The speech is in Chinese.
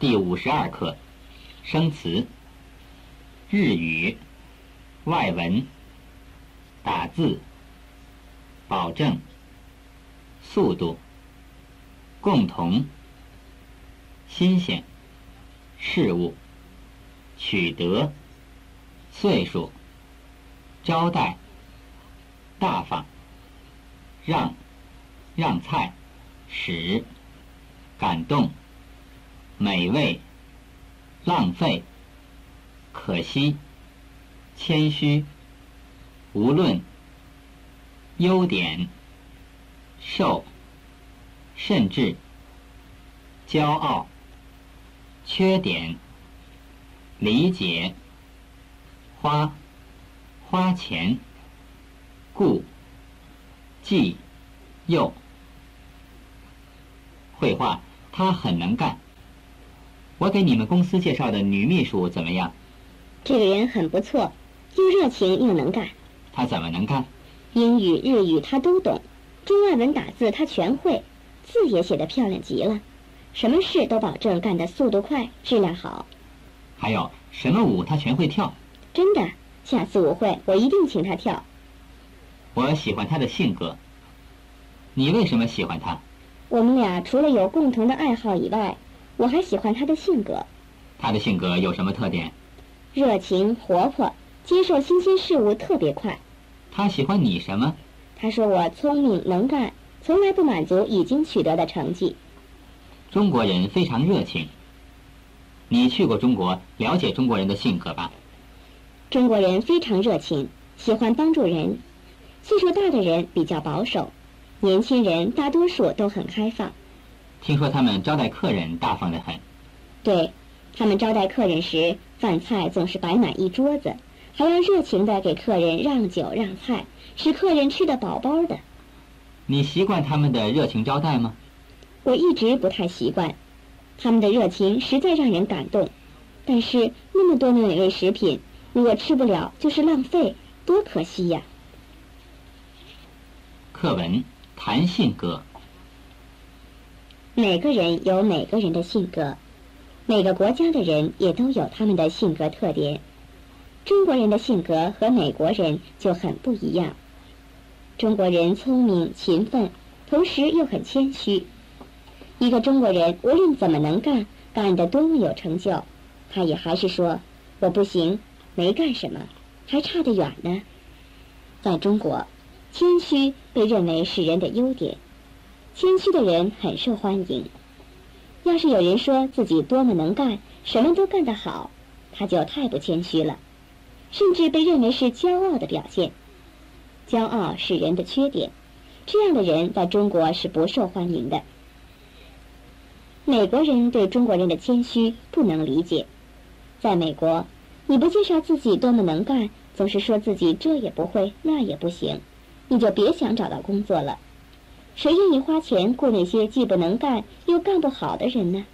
第五十二课，生词。日语、外文、打字、保证、速度、共同、新鲜、事物、取得、岁数、招待、大方、让、让菜、使、感动、美味、浪费。可惜，谦虚，无论，优点，受，甚至，骄傲，缺点，理解，花，花钱，故，既，又，绘画，他很能干。我给你们公司介绍的女秘书怎么样？这个人很不错，又热情又能干。她怎么能干？英语、日语她都懂，中外文打字她全会，字也写得漂亮极了。什么事都保证干得速度快，质量好。还有什么舞她全会跳。真的，下次舞会我一定请她跳。我喜欢她的性格。你为什么喜欢她？我们俩除了有共同的爱好以外，我还喜欢他的性格。他的性格有什么特点？热情活泼，接受新鲜事物特别快。他喜欢你什么？他说我聪明能干，从来不满足已经取得的成绩。中国人非常热情。你去过中国，了解中国人的性格吧？中国人非常热情，喜欢帮助人。岁数大的人比较保守，年轻人大多数都很开放。听说他们招待客人大方得很。对。他们招待客人时，饭菜总是摆满一桌子，还要热情的给客人让酒让菜，使客人吃得饱饱的。你习惯他们的热情招待吗？我一直不太习惯，他们的热情实在让人感动。但是那么多的美味食品，如果吃不了就是浪费，多可惜呀！课文谈性格。每个人有每个人的性格。每个国家的人也都有他们的性格特点，中国人的性格和美国人就很不一样。中国人聪明勤奋，同时又很谦虚。一个中国人无论怎么能干，干得多么有成就，他也还是说我不行，没干什么，还差得远呢。在中国，谦虚被认为是人的优点，谦虚的人很受欢迎。要是有人说自己多么能干，什么都干得好，他就太不谦虚了，甚至被认为是骄傲的表现。骄傲是人的缺点，这样的人在中国是不受欢迎的。美国人对中国人的谦虚不能理解。在美国，你不介绍自己多么能干，总是说自己这也不会那也不行，你就别想找到工作了。谁愿意花钱雇那些既不能干又干不好的人呢？